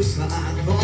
Jerusalem.